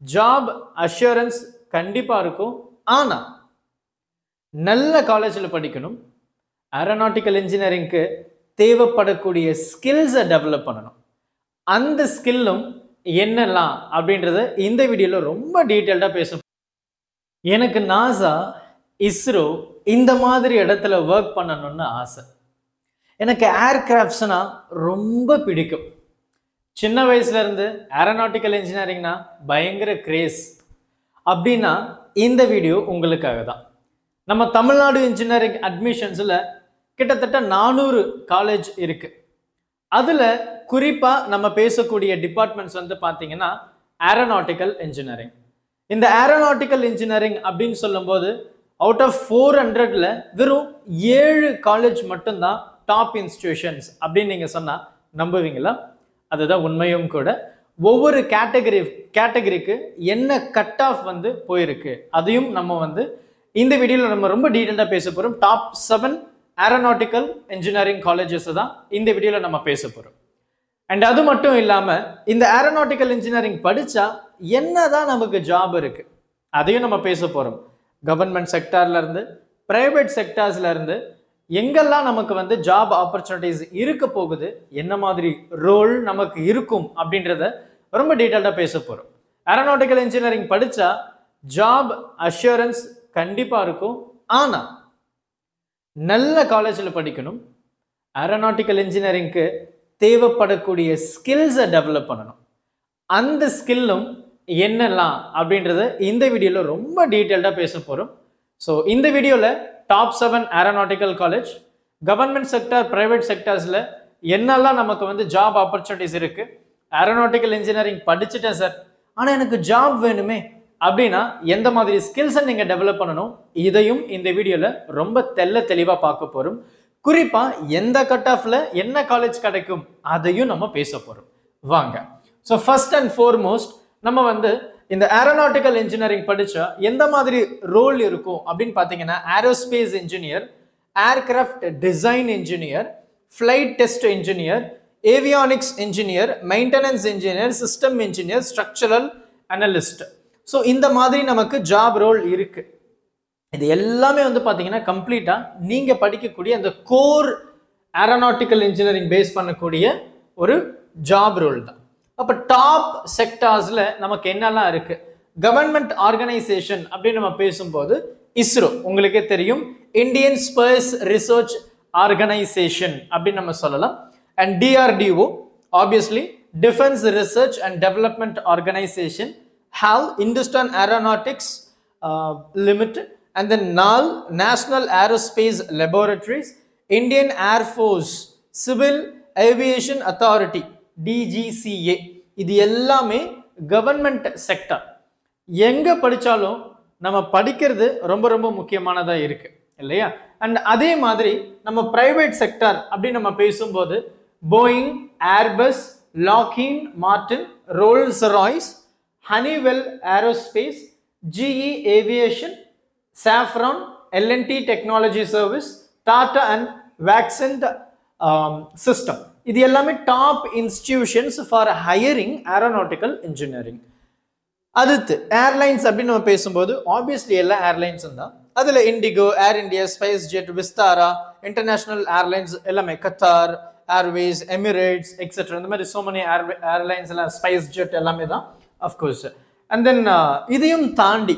Job assurance கண்டிப்பாக இருக்கும். ஆனால் நல்ல காலேஜில் படிக்கணும். ஏரோநாட்டிக்கல் இன்ஜினியரிங்க்கு தேவைப்படக்கூடிய ஸ்கில்ஸை டெவலப் பண்ணணும். அந்த ஸ்கில்லும் என்னெல்லாம் அப்படின்றத இந்த வீடியோவில் ரொம்ப டீட்டெயில்டாக பேச எனக்கு நாசா இஸ்ரோ இந்த மாதிரி இடத்துல ஒர்க் பண்ணணும்னு ஆசை. எனக்கு ஏர்கிராஃப்ட்ஸ்னால் ரொம்ப பிடிக்கும். சின்ன வயசுலேருந்து ஏரோநாட்டிக்கல் இன்ஜினியரிங்னா பயங்கர கிரேஸ் அப்படின்னா இந்த வீடியோ உங்களுக்காக தான். நம்ம தமிழ்நாடு இன்ஜினியரிங் அட்மிஷன்ஸில் கிட்டத்தட்ட நானூறு காலேஜ் இருக்குது அதில் குறிப்பாக நம்ம பேசக்கூடிய டிபார்ட்மெண்ட்ஸ் வந்து பார்த்தீங்கன்னா ஏரோநாட்டிக்கல் இன்ஜினியரிங் இந்த ஏரோநாட்டிக்கல் இன்ஜினியரிங் அப்படின்னு சொல்லும்போது அவுட் ஆஃப் ஃபோர் ஹண்ட்ரடில் வெறும் ஏழு காலேஜ் மட்டும்தான் டாப் இன்ஸ்டியூஷன்ஸ் அப்படின்னு நீங்கள் சொன்னால் நம்புவீங்களா? அதுதான் உண்மையும் கூட. ஒவ்வொரு கேட்டகரி கேட்டகரிக்கு என்ன கட் ஆஃப் வந்து போயிருக்கு அதையும் நம்ம வந்து இந்த வீடியோவில் நம்ம ரொம்ப டீட்டெயிலாக பேச போகிறோம் top seven aeronautical engineering colleges தான் இந்த வீடியோவில் நம்ம பேச போகிறோம் அண்ட் அது மட்டும் இல்லாமல் இந்த ஏரோநாட்டிக்கல் இன்ஜினியரிங் படித்தா என்ன தான் நமக்கு ஜாப் இருக்குது அதையும் நம்ம பேச போகிறோம் கவர்மெண்ட் செக்டார்லேருந்து ப்ரைவேட் செக்டார்ஸ்லேருந்து எங்கெல்லாம் நமக்கு வந்து ஜாப் ஆப்பர்ச்சுனிட்டிஸ் இருக்க போகுது என்ன மாதிரி ரோல் நமக்கு இருக்கும் அப்படின்றத ரொம்ப டீட்டெயில்டாக பேச போகிறோம் ஏரோநாட்டிக்கல் இன்ஜினியரிங் படித்தா ஜாப் அஷூரன்ஸ் கண்டிப்பாக இருக்கும். ஆனால் நல்ல காலேஜில் படிக்கணும். ஏரோநாட்டிக்கல் இன்ஜினியரிங்க்கு தேவைப்படக்கூடிய ஸ்கில்ஸை டெவலப் பண்ணணும். அந்த ஸ்கில்லும் என்னெல்லாம் அப்படின்றத இந்த வீடியோவில் ரொம்ப டீட்டெயில்டாக பேச போகிறோம் ஸோ இந்த வீடியோவில் top seven aeronautical college government sector private செக்டர்ஸில் என்னெல்லாம் நமக்கு வந்து ஜாப் ஆப்பர்ச்சுனிட்டிஸ் இருக்குது ஏரோநாட்டிக்கல் இன்ஜினியரிங் படிச்சுட்டேன் சார் ஆனால் எனக்கு ஜாப் வேணுமே அப்படின்னா எந்த மாதிரி ஸ்கில்ஸை நீங்கள் டெவலப் பண்ணணும்? இதையும் இந்த வீடியோவில் ரொம்ப தெல்ல தெளிவாக பார்க்க போகிறோம் குறிப்பாக எந்த கட் ஆஃபில் என்ன காலேஜ் கிடைக்கும்? அதையும் நம்ம பேச போகிறோம் வாங்க. ஸோ ஃபர்ஸ்ட் அண்ட் ஃபோர்மோஸ்ட் நம்ம வந்து இந்த ஏரோநாட்டிக்கல் இன்ஜினியரிங் படித்தா எந்த மாதிரி ரோல் இருக்கும் அப்படின்னு பார்த்தீங்கன்னா aerospace engineer aircraft design engineer flight test engineer avionics engineer maintenance engineer system engineer structural analyst so இந்த மாதிரி நமக்கு ஜாப் ரோல் இருக்கு. இது எல்லாமே வந்து பார்த்தீங்கன்னா கம்ப்ளீட்டாக நீங்கள் படிக்கக்கூடிய அந்த கோர் ஏரோநாட்டிக்கல் இன்ஜினியரிங் பேஸ் பண்ணக்கூடிய ஒரு ஜாப் ரோல் தான். அப்போ டாப் செக்டார்ஸில் நமக்கு என்னெல்லாம் இருக்கு? கவர்மெண்ட் ஆர்கனைசேஷன் அப்படின்னு நம்ம பேசும்போது இஸ்ரோ உங்களுக்கே தெரியும். இந்தியன் ஸ்பேஸ் ரிசர்ச் ஆர்கனைசேஷன் அப்படின்னு நம்ம சொல்லலாம். And DRDO obviously defence research and development organisation have Hindustan aeronautics uh, and then then national aerospace Aerospace Indian air force civil aviation authority DGCA இது எல்லாமே கவர்மெண்ட் செக்டர் எங்கே படித்தாலும் நம்ம படிக்கிறது ரொம்ப ரொம்ப முக்கியமானதாக இருக்குது இல்லையா? அண்ட் அதே மாதிரி நம்ம ப்ரைவேட் செக்டர் அப்படின்னு நம்ம பேசும்போது Boeing Airbus Lockheed Martin Rolls Royce Honeywell aerospace GE aviation Safran L and T technology service Tata and Vaccent system இது எல்லாமே top institutions for hiring aeronautical engineering அடுத்து ஏர்லைன்ஸ் அப்படின்னு நம்ம பேசும்போது ஆப்வியஸ்லி எல்லா ஏர்லைன்ஸும் தான். அதில் இண்டிகோ ஏர் India spice jet Vistara international airlines எல்லாமே கத்தார் ஏர்வேஸ் எமிரேட்ஸ் எக்ஸெட்ரா இந்த மாதிரி சோ மெனி ஏர் ஏர்லைன்ஸ் எல்லாம் ஸ்பைஸ் ஜெட் எல்லாமே தான் அஃப்கோர்ஸ் அண்ட் தென் இதையும் தாண்டி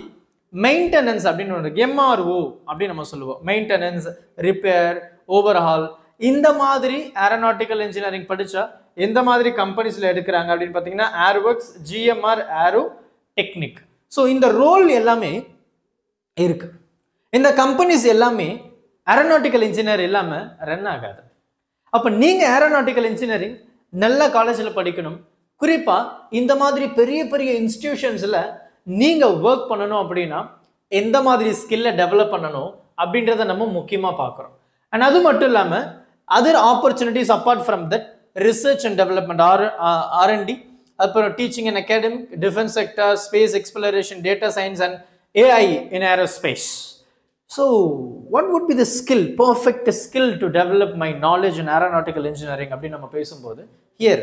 மெயின்டெனன்ஸ் அப்படின்னு ஒன்று எம்ஆர்ஓ அப்படின்னு நம்ம சொல்லுவோம். மெயின்டெனன்ஸ் ரிப்பேர் ஓவர்ஹால் இந்த மாதிரி ஏரோநாட்டிக்கல் இன்ஜினியரிங் படித்தா எந்த மாதிரி கம்பெனிஸில் எடுக்கிறாங்க அப்படின்னு பார்த்தீங்கன்னா Airworks GMR aero technic so இந்த ரோல் எல்லாமே இருக்கு. இந்த கம்பெனிஸ் எல்லாமே ஏரோநாட்டிக்கல் இன்ஜினியர் இல்லாமல் ரன் ஆகாது. அப்போ நீங்கள் ஏரோநாட்டிக்கல் இன்ஜினியரிங் நல்ல காலேஜில் படிக்கணும். குறிப்பாக இந்த மாதிரி பெரிய பெரிய இன்ஸ்டிடியூஷன்ஸில் நீங்கள் ஒர்க் பண்ணணும் அப்படின்னா எந்த மாதிரி ஸ்கில்லை டெவலப் பண்ணணும் அப்படின்றத நம்ம முக்கியமாக பார்க்குறோம். அண்ட் அது மட்டும் இல்லாமல் other opportunities apart from that research and development or R and D அப்புறம் teaching and academic defence sector space exploration data science and AI in aerospace so what would be the skill perfect skill to develop my knowledge in aeronautical engineering அப்படின்னு நம்ம பேசும்போது here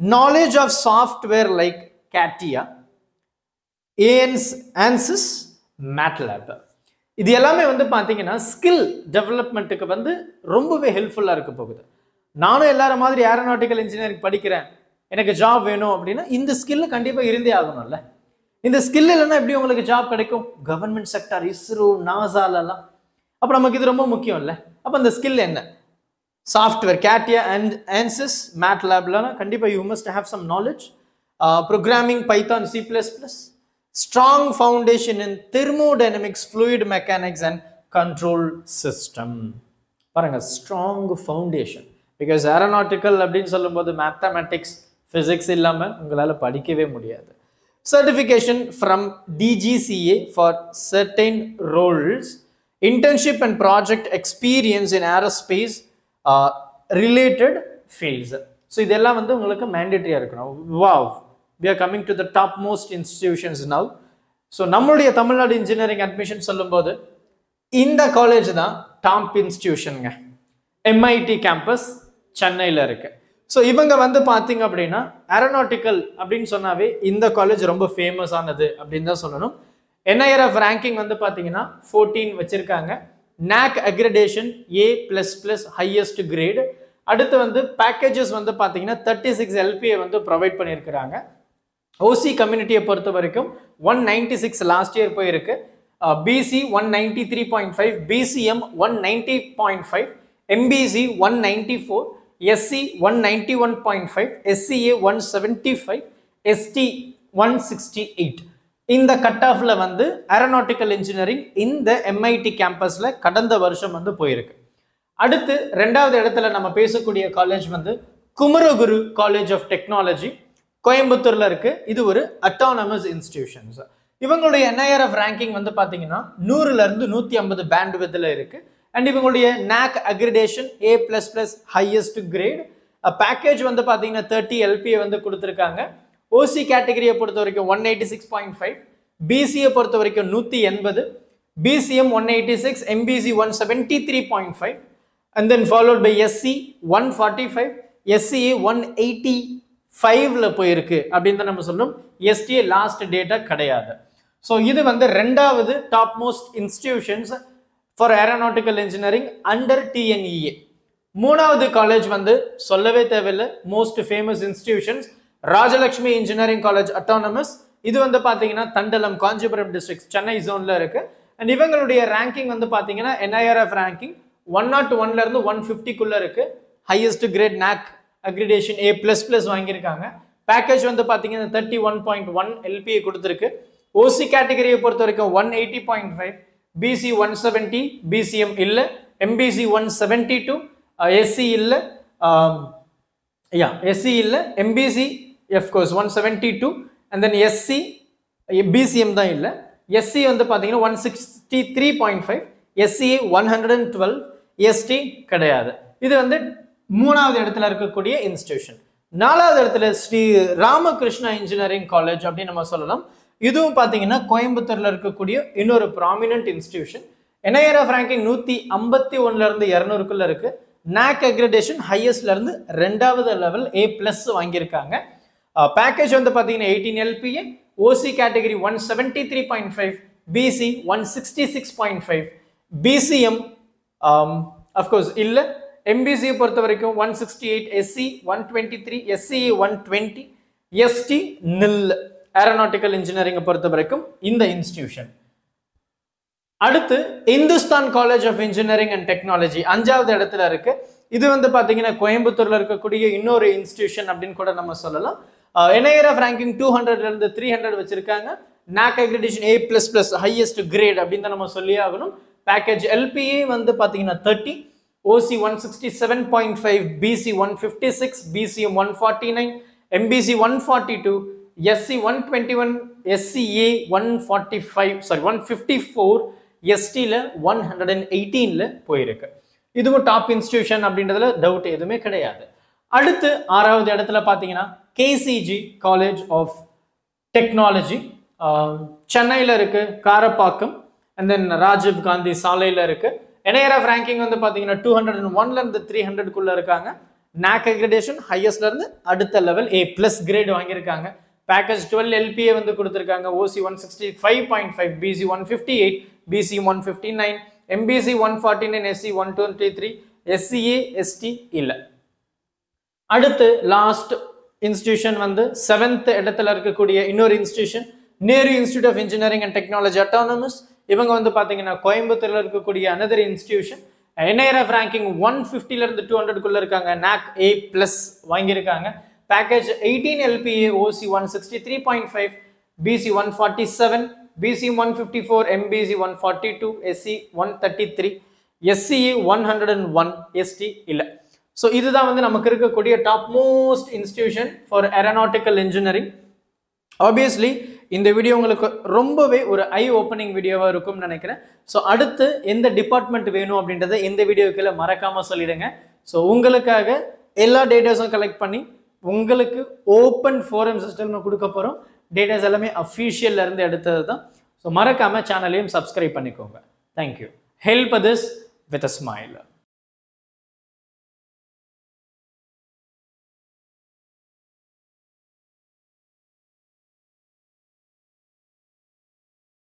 knowledge of software like CATIA ANSYS ANSYS MATLAB இது எல்லாமே வந்து பார்த்தீங்கன்னா skill டெவலப்மெண்ட்டுக்கு வந்து ரொம்பவே ஹெல்ப்ஃபுல்லாக இருக்க போகுது. நானும் எல்லார மாதிரி ஏரோநாட்டிக்கல் இன்ஜினியரிங் படிக்கிறேன். எனக்கு ஜாப் வேணும் அப்படின்னா இந்த ஸ்கில் கண்டிப்பாக இருந்தே ஆகணும்ல. இந்த ஸ்கில் இல்லைன்னா எப்படி உங்களுக்கு ஜாப் கிடைக்கும்? கவர்மெண்ட் செக்டர் இஸ்ரோ நாசாலெல்லாம் அப்போ நமக்கு இது ரொம்ப முக்கியம் இல்லை அப்போ அந்த ஸ்கில் என்ன? சாஃப்ட்வேர் கேட்டியா அண்ட் ஆன்சஸ் மேட் லேப்லாம் கண்டிப்பாக you must have some knowledge programming Python C plus plus strong foundation in thermodynamics fluid mechanics and control system பாருங்க ஸ்ட்ராங் ஃபவுண்டேஷன் பிகாஸ் ஏரோநாட்டிக்கல் அப்படின்னு சொல்லும்போது மேத்தமெட்டிக்ஸ் ஃபிசிக்ஸ் இல்லாமல் உங்களால் படிக்கவே முடியாது. Certification from DGCA for certain roles internship and project experience in aerospace uh, related fields. So இதெல்லாம் வந்து உங்களுக்கு மேண்டேட்டரியாக இருக்கணும். Wow we are coming to the top most institutions now so நம்மளுடைய தமிழ்நாடு இன்ஜினியரிங் அட்மிஷன் சொல்லும்போது இந்த காலேஜ் தான் டாப் இன்ஸ்டிடியூஷனுங்க எம்ஐடி கேம்பஸ் சென்னையில் இருக்கு. ஸோ இவங்க வந்து பார்த்தீங்க அப்படின்னா ஏரோநாட்டிக்கல் அப்படின்னு சொன்னாவே இந்த காலேஜ் ரொம்ப ஃபேமஸ் ஆனது அப்படின்னு தான் சொல்லணும். என்ஐஆர்எஃப் ரேங்கிங் வந்து பார்த்தீங்கன்னா ஃபோர்டீன் வச்சிருக்காங்க. NAAC accreditation A plus plus highest grade அடுத்து வந்து பேக்கேஜஸ் வந்து பார்த்தீங்கன்னா தேர்ட்டி சிக்ஸ் எல்பியை வந்து ப்ரொவைட் பண்ணியிருக்கிறாங்க. ஓசி கம்யூனிட்டியை பொறுத்த வரைக்கும் one ninety six last year போயிருக்கு BC one ninety three point five BCM one ninety point five MBC one ninety four SC one ninety one point five SCA one seventy five ST one sixty eight இந்த cut ஆஃபில் வந்து aeronautical engineering இந்த MIT கேம்பஸில் கடந்த வருஷம் வந்து போயிருக்கு. அடுத்து ரெண்டாவது இடத்துல நம்ம பேசக்கூடிய காலேஜ் வந்து குமரகுரு காலேஜ் ஆஃப் டெக்னாலஜி கோயம்புத்தூரில் இருக்குது இது ஒரு அட்டானமஸ் இன்ஸ்டிடியூஷன்ஸ் இவங்களுடைய என்ஐஆர்எஃப் ரேங்கிங் வந்து பார்த்தீங்கன்னா நூறுலேருந்து நூற்றி ஐம்பது பேண்ட் வித்தில் இருக்குது அண்ட் இவங்களுடைய NAAC accreditation A plus plus highest grade package வந்து பார்த்தீங்கன்னா தேர்ட்டி எல்பியை வந்து கொடுத்துருக்காங்க. ஓசி கேட்டகரியை பொறுத்த வரைக்கும் one eighty six point five பிசியை பொறுத்த வரைக்கும் நூற்றி எண்பது. BCM one eighty six MBC one seventy three point five and then followed by SC one forty five SCA one eighty ஃபைவ்ல போயிருக்கு அப்படின்னு தான் நம்ம சொல்லணும். எஸ்டிஏ லாஸ்ட் டேட்டா கிடையாது. ஸோ இது வந்து ரெண்டாவது top most institutions for aeronautical engineering under TNEA மூணாவது காலேஜ் வந்து சொல்லவே தேவையில்லை. Most famous institutions Rajalakshmi engineering college autonomous இது வந்து பார்த்தீங்கன்னா தண்டலம் காஞ்சிபுரம் டிஸ்ட்ரிக்ட் சென்னை ஜோனில் இருக்கு. அண்ட் இவங்களுடைய ரேங்கிங் வந்து பார்த்தீங்கன்னா என்ஐஆர்எஃப் ரேங்கிங் ஒன் நாட் ஒன்லேருந்து oh ஒன் ஃபிஃப்டிக்குள்ளே இருக்குது highest grade NAAC accreditation A plus plus வாங்கியிருக்காங்க. பேக்கேஜ் வந்து பார்த்தீங்கன்னா thirty one point one LPA கொடுத்துருக்கு. ஓசி கேட்டகரியை பொறுத்த வரைக்கும் one eighty point five BC one seventy BCM இல்லை MBC one seventy two SC இல்லை யா எஸ்சி இல்லை MBC of course one seventy two and then SC BCM தான் இல்லை. எஸ்சி வந்து பார்த்தீங்கன்னா one sixty three point five SC one hundred and twelve ST கிடையாது. இது வந்து மூணாவது இடத்துல இருக்கக்கூடிய இன்ஸ்டிடியூஷன் நாலாவது இடத்துல ஸ்ரீ ராமகிருஷ்ணா இன்ஜினியரிங் காலேஜ் அப்படின்னு நம்ம சொல்லலாம். இதுவும் பார்த்தீங்கன்னா கோயம்புத்தூர்ல இருக்கக்கூடிய இன்னொரு ப்ராமினன்ட் இன்ஸ்டிடியூஷன் என்ஐஆர்எஃப் ரேங்கிங் நூற்றி ஐம்பத்தி ஒன்றுலேருந்து இரநூறுக்குள்ள இருக்கு. நாக் அக்ரிடேஷன் ஹையஸ்ட்ல இருந்து ரெண்டாவது லெவல் ஏ பிளஸ் வாங்கியிருக்காங்க. பேக்கேஜ் வந்து பார்த்தீங்கன்னா eighteen LPA OC category one seventy three point five BC one sixty six point five BCM of course இல்லை எம்பிசியை பொறுத்த வரைக்கும் one sixty eight SC one twenty three SC one twenty ST nil aeronautical இன்ஜினியரிங்கை பொறுத்த வரைக்கும் இந்த institution அடுத்து Hindustan college of engineering and technology அஞ்சாவது இடத்துல இருக்கு. இது வந்து பாத்தீங்கன்னா கோயம்புத்தூர்ல இருக்கக்கூடிய இன்னொரு இன்ஸ்டிடியூஷன் அப்படின்னு கூட நம்ம சொல்லலாம். என்ஐஆர்எஃப் ரேங்கிங் டூ ஹண்ட்ரட்ல இருந்து த்ரீ ஹண்ட்ரட் வச்சிருக்காங்க. NAAC accreditation A plus plus highest grade அப்படின்னு தான் நம்ம சொல்லி ஆகணும். பேக்கேஜ் எல்பிஏ வந்து பாத்தீங்கன்னா thirty OC one sixty seven point five BC one fifty six BCM one forty nine MBC one forty two SC one twenty one SCA one forty five sorry one fifty four எஸ்டியில் one hundred and எயிட்டீனில் போயிருக்கு. இதுவும் top institution அப்படின்றதுல doubt எதுவுமே கிடையாது. அடுத்து ஆறாவது இடத்துல பார்த்தீங்கன்னா கேசிஜி காலேஜ் ஆஃப் டெக்னாலஜி சென்னையில் இருக்குது காரப்பாக்கம் அண்ட் தென் ராஜீவ் காந்தி சாலையில் இருக்குது என்ஐஆர்எஃப் ரேங்கிங் வந்து பார்த்தீங்கன்னா டூ ஹண்ட்ரட் அண்ட் ஒன்லேருந்து த்ரீ ஹண்ட்ரட்குள்ளே இருக்காங்க. நாக் அக்ரிடேஷன் ஹையஸ்ட்லேருந்து அடுத்த லெவல் ஏ ப்ளஸ் கிரேட் வாங்கியிருக்காங்க. பேக்கேஜ் டுவெல் எல்பிஏ வந்து கொடுத்துருக்காங்க. OC one sixty five point five BC one fifty eight BC one fifty nine MBC one forty nine SC one twenty three SCA ST இல்லை. அடுத்து last institution வந்து seventh இடத்துல இருக்கக்கூடிய இன்னொரு institution Nehru institute of engineering and technology autonomous இவங்க வந்து பார்த்தீங்கன்னா கோயம்புத்தூரில் இருக்கக்கூடிய another institution NIRF ranking one இருந்து டூ ஹண்ட்ரட்குள்ளே இருக்காங்க. நாக் ஏ ப்ளஸ் வாங்கியிருக்காங்க. Package eighteen LPA OC one sixty three point five BC one forty seven BC one fifty four MBC one forty two SC one thirty three SCE one hundred and one ST இல்லை. So இதுதான் வந்து நமக்கு இருக்கக்கூடிய top most institution for aeronautical engineering obviously இந்த video உங்களுக்கு ரொம்பவே ஒரு ஐ opening வீடியோவாக இருக்கும்னு நினைக்கிறேன். ஸோ அடுத்து எந்த டிபார்ட்மெண்ட் வேணும் அப்படின்றத இந்த வீடியோக்குள்ள மறக்காமல் சொல்லிடுங்க. ஸோ உங்களுக்காக எல்லா டேட்டாஸும் கலெக்ட் பண்ணி உங்களுக்கு ஓப்பன் ஃபோரம் சிஸ்டம்னு கொடுக்க போகிறோம் டேட்டாஸ் எல்லாமே அஃபீஷியல்ல இருந்து எடுத்தது தான். ஸோ மறக்காமல் சேனலையும் சப்ஸ்கிரைப் பண்ணிக்கோங்க. Thank you help this with a smiler